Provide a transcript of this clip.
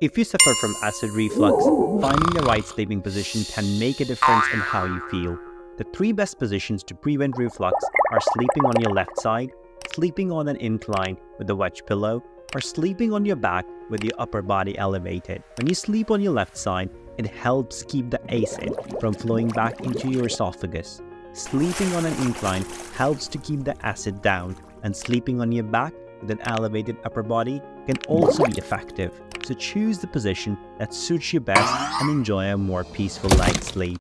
If you suffer from acid reflux, finding the right sleeping position can make a difference in how you feel. The three best positions to prevent reflux are sleeping on your left side, sleeping on an incline with a wedge pillow, or sleeping on your back with your upper body elevated. When you sleep on your left side, it helps keep the acid from flowing back into your esophagus. Sleeping on an incline helps to keep the acid down, and sleeping on your back with an elevated upper body can also be effective. So choose the position that suits you best and enjoy a more peaceful night's sleep.